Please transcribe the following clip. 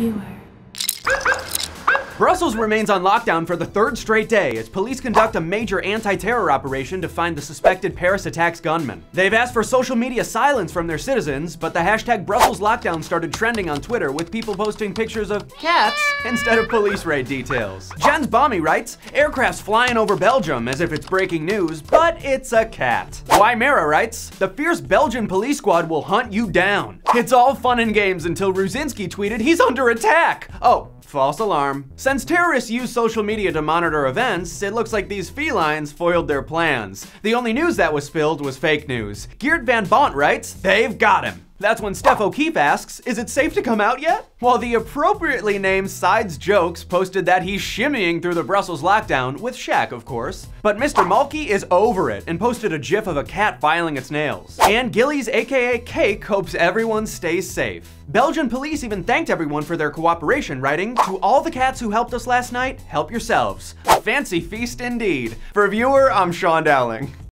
Veuer. Brussels remains on lockdown for the third straight day as police conduct a major anti-terror operation to find the suspected Paris attacks gunman. They've asked for social media silence from their citizens, but the hashtag Brussels lockdown started trending on Twitter with people posting pictures of cats instead of police raid details. Jens Balmy writes, aircrafts flying over Belgium as if it's breaking news, but it's a cat. Wymera writes, the fierce Belgian police squad will hunt you down. It's all fun and games until Ruzinski tweeted he's under attack. Oh, False alarm. Since terrorists use social media to monitor events, it looks like these felines foiled their plans. The only news that was spilled was fake news. Geert Van Bont writes, they've got him. That's when Steph O'Keefe asks, is it safe to come out yet? While the appropriately named Sides Jokes posted that he's shimmying through the Brussels lockdown, with Shaq of course. But Mr. Mulkey is over it and posted a gif of a cat filing its nails. And Gillies aka Cake hopes everyone stays safe. Belgian police even thanked everyone for their cooperation, writing, To all the cats who helped us last night, help yourselves. Fancy feast indeed. For Veuer, I'm Sean Dowling.